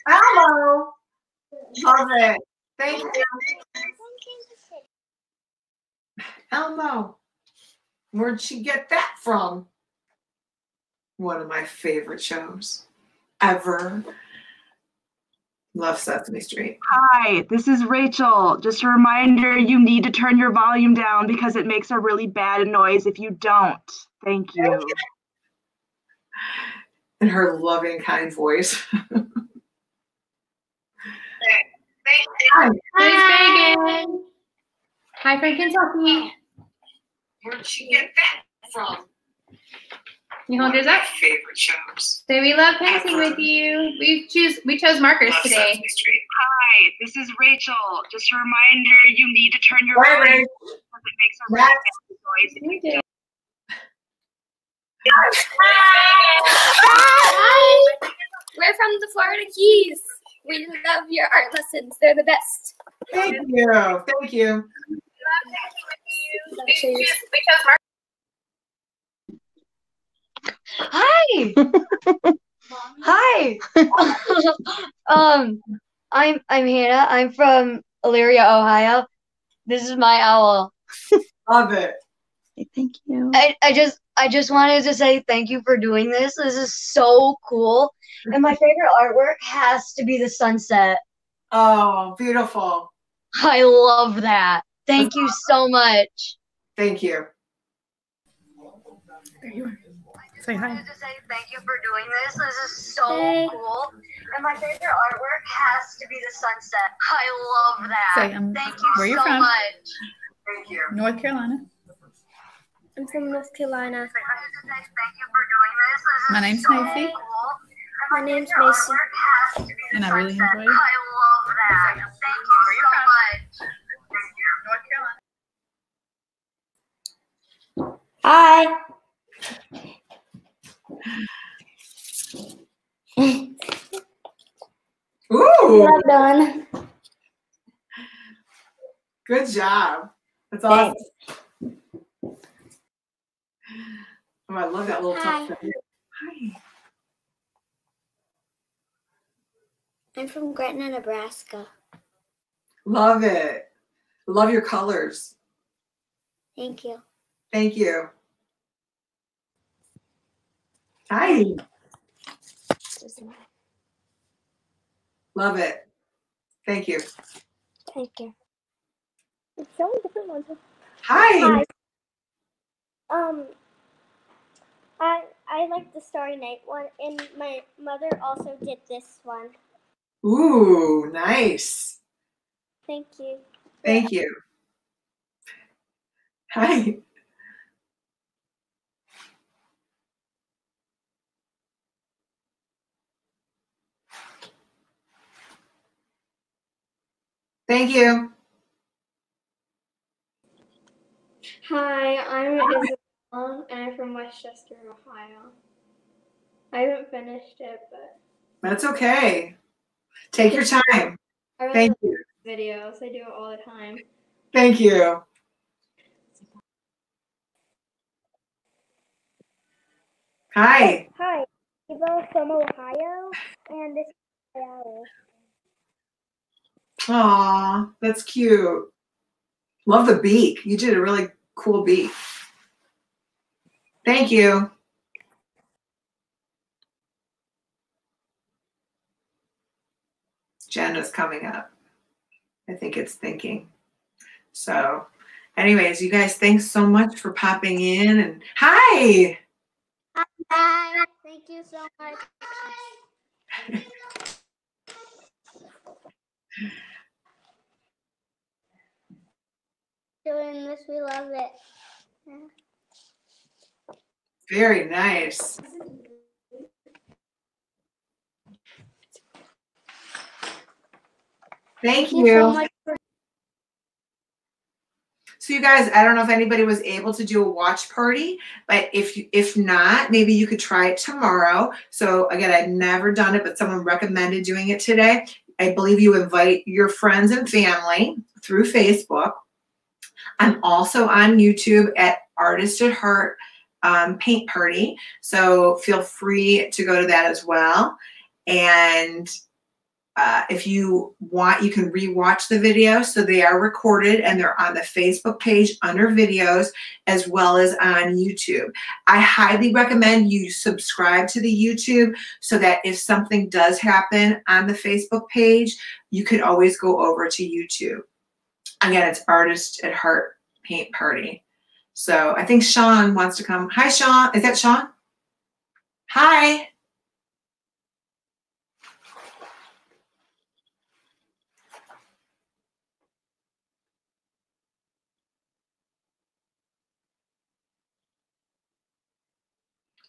Elmo. Love it. Thank you. I'm from Kansas City. Elmo. Where'd she get that from? One of my favorite shows ever. Love Sesame Street. Hi, this is Rachel. Just a reminder you need to turn your volume down because it makes a really bad noise if you don't. Thank you. In her loving, kind voice. Hi. Hi, Megan. Hi, from Kentucky. Where'd she get that from? You hold yours up. Favorite shows. Say we love painting with you. We choose. We chose markers Love today. Hi, this is Rachel. Just a reminder you need to turn your Bye, volume because it makes a really bad noise if you You do. Hi! We're from the Florida Keys. We love your art lessons. They're the best. Thank you. Thank you. We love passing with chose, we chose Mark. Hi. Hi. um, I'm I'm Hannah. I'm from Elyria, Ohio. This is my owl. Love it. Thank you. I, I just I just wanted to say thank you for doing this. This is so cool. And my favorite artwork has to be the sunset. Oh, beautiful. I love that. Thank you so much. Thank you. There you are. Say hi. to say thank you for doing this. This is so Hey. cool. And my favorite artwork has to be the sunset. I love that. Say, um, thank you where you so from? much. Thank you. North Carolina. I'm from North Carolina. I just wanted to say thank you for doing this. This is My name's so Macy. cool. My And name's favorite Macy. artwork has to be the And I really sunset. enjoy it. I love that. Thank you Where you so from? much. Thank you. North Carolina. Hi. Ooh, Well done. good job. That's awesome. Oh, I love that little Hi. Hi. I'm from Gretna, Nebraska. Love it. Love your colors. Thank you. Thank you. Hi. Love it. Thank you. Thank you. It's showing different ones. Hi. Hi. Um, I I like the Starry Night one, and my mother also did this one. Ooh, nice. Thank you. Thank you. Hi. Thank you. Hi, I'm Isabel, and I'm from West Chester, Ohio. I haven't finished it, but That's okay. Take your time. I really Thank you. videos. I do it all the time. Thank you. Hi. Hi, Eva from Ohio, and this is my owl. Aw, that's cute. Love the beak. You did a really cool beak. Thank you. Jen is coming up. I think it's thinking. So, anyways, you guys, thanks so much for popping in and hi. Hi, thank you so much. Doing this, we love it. Very nice. Thank Thank you so you. much So you guys, I don't know if anybody was able to do a watch party, but if you, if not, maybe you could try it tomorrow. So again, I've never done it, but someone recommended doing it today. I believe you invite your friends and family through Facebook. I'm also on YouTube at Artist at Heart um, Paint Party. So feel free to go to that as well. And uh, if you want, you can rewatch the videos. So they are recorded and they're on the Facebook page under videos as well as on YouTube. I highly recommend you subscribe to the YouTube so that if something does happen on the Facebook page, you could always go over to YouTube. Again, it's Artist at Heart Paint Party. So I think Sean wants to come. Hi, Sean. Is that Sean? Hi.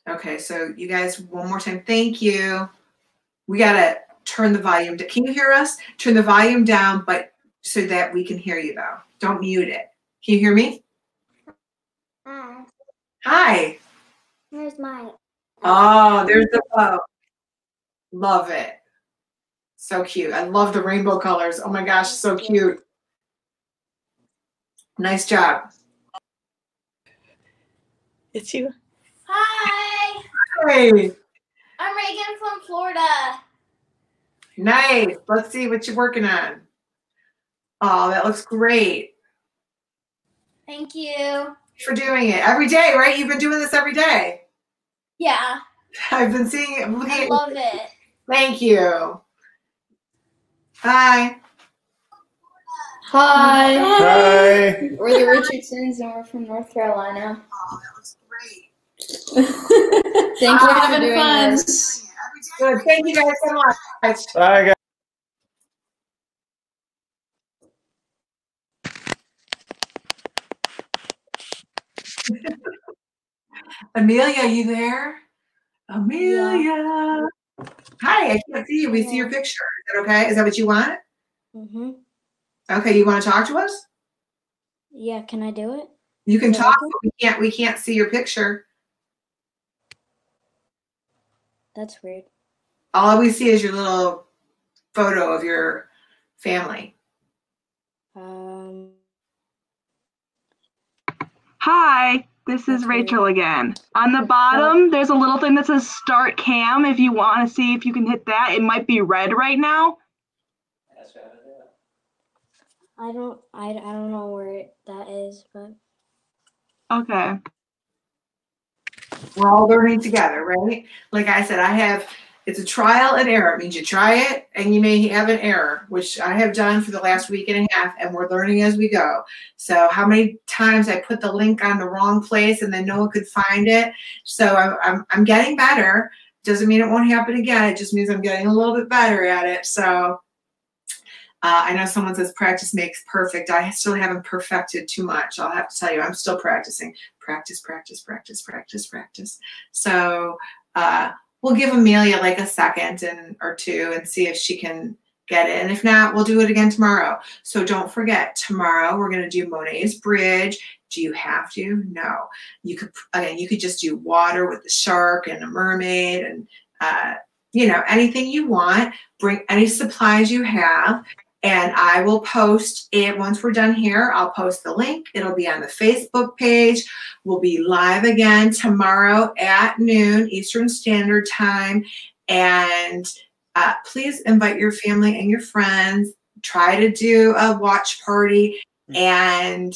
Okay, so you guys, one more time, thank you. We gotta turn the volume down. Can you hear us? Turn the volume down, but so that we can hear you though. Don't mute it. Can you hear me? Hi, Hi. here's my. Oh, there's the bow. Love it. So cute. I love the rainbow colors. Oh my gosh, so cute. Nice job. It's you. Hi, Hey, I'm Reagan from Florida. nice. Let's see what you're working on. Oh, that looks great. Thank you. For doing it every day, right? You've been doing this every day. Yeah, I've been seeing it. looking I love it. Thank you. Hi. Hi. Hi. We're the Richardsons and we're from North Carolina. Oh, that looks great. Thank you for having doing fun. this. Good. Thank you guys so much. Bye, guys. Amelia, you there? Amelia. Hi, I can't see you. We see your picture. Is that okay? Is that what you want? Mm-hmm. Okay, you want to talk to us? Yeah, can I do it? You can Yeah, talk, okay. but we can't we can't see your picture. That's weird. All we see is your little photo of your family. Um, Hi, this is Rachel again. On the bottom, there's a little thing that says start cam. If you want to see if you can hit that, it might be red right now. I don't, I, I don't know where it, that is, but Okay. We're all learning together, right? Like I said, I have it's a trial and error. It means you try it and you may have an error, which I have done for the last week and a half, and we're learning as we go. So, how many times I put the link on the wrong place and then no one could find it? So, I'm, I'm, I'm getting better. Doesn't mean it won't happen again. It just means I'm getting a little bit better at it. So, uh, I know someone says practice makes perfect. I still haven't perfected too much. I'll have to tell you, I'm still practicing. Practice, practice, practice, practice, practice. So uh, we'll give Amelia like a second and or two and see if she can get it. And if not, we'll do it again tomorrow. So don't forget, tomorrow we're gonna do Monet's Bridge. Do you have to? No. You could again, you could just do water with the shark and a mermaid and uh, you know anything you want. Bring any supplies you have and I will post it once we're done here. I'll post the link. It'll be on the Facebook page. We'll be live again tomorrow at noon Eastern Standard Time. And uh, please invite your family and your friends. Try to do a watch party and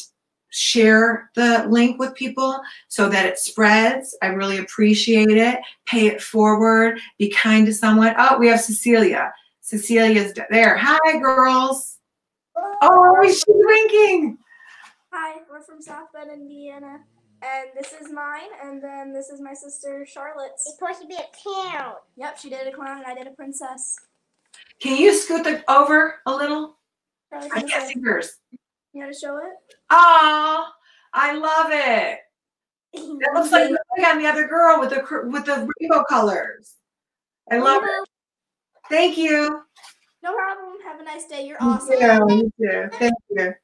share the link with people so that it spreads. I really appreciate it. Pay it forward. Be kind to someone. Oh, we have Cecilia. Cecilia's there. Hi, girls. Oh, oh she's winking. Hi, we're from South Bend, Indiana, and this is mine, and then this is my sister Charlotte's. It's supposed to be a clown. Yep, she did a clown and I did a princess. Can you scoot the over a little? I gonna can't say- see yours. You want to show it? Oh, I love it. It looks like the thing on the other girl with the with the rainbow colors. I love it. Thank you. No problem. Have a nice day. You're awesome. too, you too. Thank you.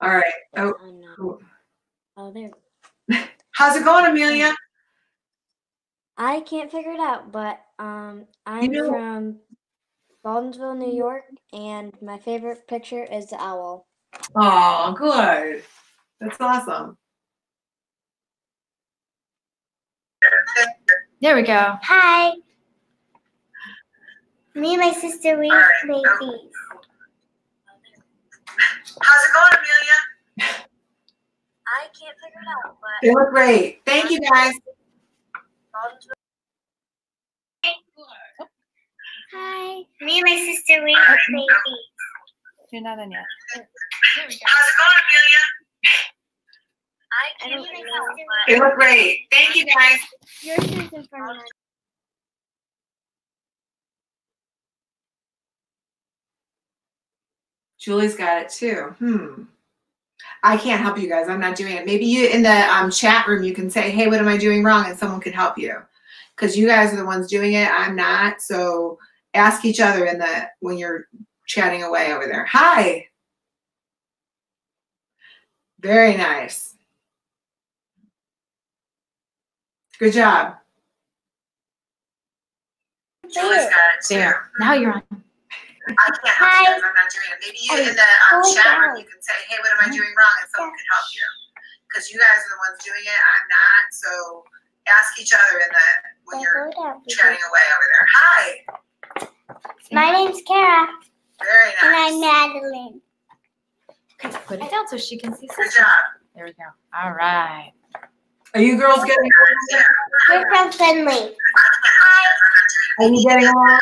All right. Oh, cool. oh, there. how's it going, Amelia? I can't figure it out, but um, I'm You know- from Baldwinsville, New York, and my favorite picture is the owl. Oh, good. That's awesome. There we go. Hi. Me and my sister, we made these. How's it going, Amelia? I can't figure it out, but They look great. Thank you, guys. Hi. Me and my sister, we oh. made these. You're not in yet. How's it going, I can't figure it out. Amelia? They look great. Thank you, guys. Yours is in front of. Julie's got it too. Hmm. I can't help you guys. I'm not doing it. Maybe you in the um, chat room you can say, "Hey, what am I doing wrong?" and someone can help you. Because you guys are the ones doing it. I'm not. So ask each other in the when you're chatting away over there. Hi. Very nice. Good job. Julie's got it too. There. Now you're on. I can't help you guys. I'm not doing it. Maybe you in the um, Go chat room, down. you can say, hey, what am I doing wrong? And someone can help you. Because you guys are the ones doing it. I'm not. So ask each other in the when you're chatting away over there. Hi. My name's Kara. Very And nice. I'm Madeline. Okay, Put it down so she can see. Good job. There we go. All right. Are you girls getting? along? We're from Findlay. Are you getting along?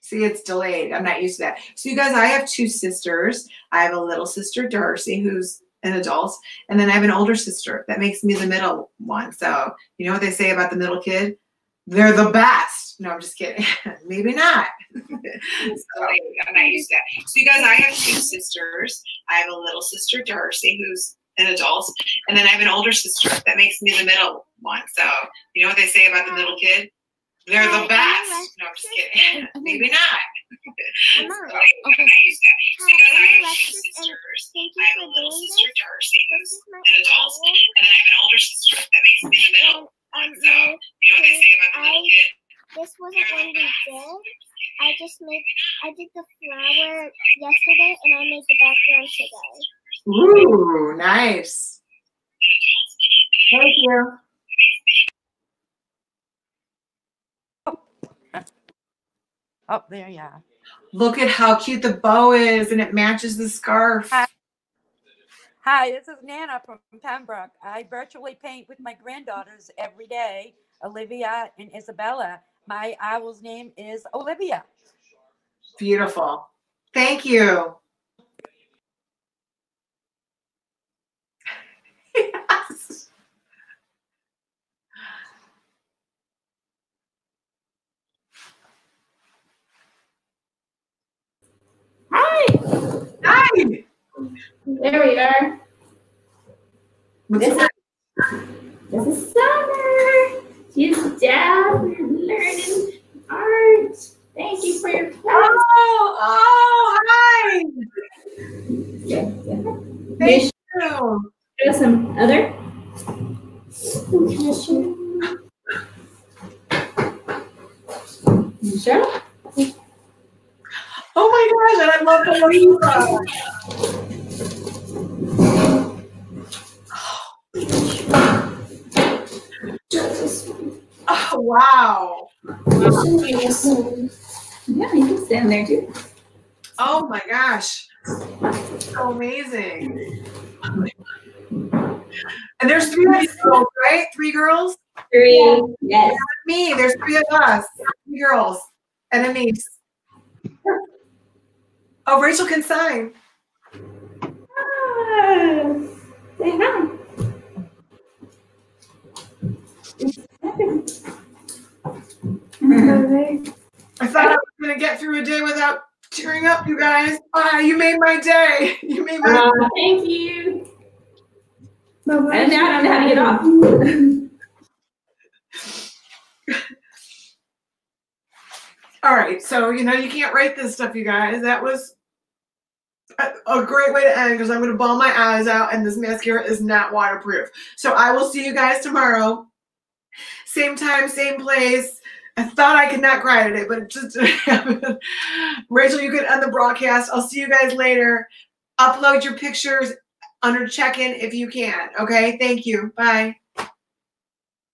See, it's delayed. I'm not used to that. So, you guys, I have two sisters. I have a little sister, Darcy, who's an adult, and then I have an older sister that makes me the middle one. So, you know what they say about the middle kid? They're the best. No, I'm just kidding. Maybe not. so, I'm not used to that. So, you guys, I have two sisters. I have a little sister, Darcy, who's an adult, and then I have an older sister that makes me the middle one. So, you know what they say about the middle kid? They're the best. No, I'm just kidding. Maybe not. so, I'm not used to that. So, you guys, I have two sisters. I have a little sister, Darcy, who's an adult, and then I have an older sister that makes me the middle one. So, you know what they say about the little kid? This wasn't one we did. I just made, I did the flower yesterday and I made the background today. Ooh, nice. Thank you. Oh, oh there you are. Look at how cute the bow is, and it matches the scarf. Hi, this is Nana from Pembroke. I virtually paint with my granddaughters every day, Olivia and Isabella. My owl's name is Olivia. Beautiful. Thank you. Yes. Hi. Hi. There we are. This is, this is Summer. She's down learning art. Thank you for your class. Oh, oh, hi. Thank you. Show some other. Sure. Oh my gosh, and I love the Lisa. Oh, wow. Yeah, you can stand there too. Oh my gosh. So amazing. And there's three girls, right? Three girls? Three. Yes. Me, there's three of us. Three girls and a niece. Oh, Rachel can sign. Ah, say hi. I thought I was going to get through a day without tearing up, you guys. Ah, you made my day. You made my Uh, thank you. Bye-bye. And now I don't know how to get off. All right, so you know you can't write this stuff, you guys. That was a, a great way to end because I'm going to bawl my eyes out, and this mascara is not waterproof. So I will see you guys tomorrow, same time, same place. I thought I could not cry today, but it just Rachel, you can end the broadcast. I'll see you guys later. Upload your pictures under check-in if you can. Okay, thank you. Bye.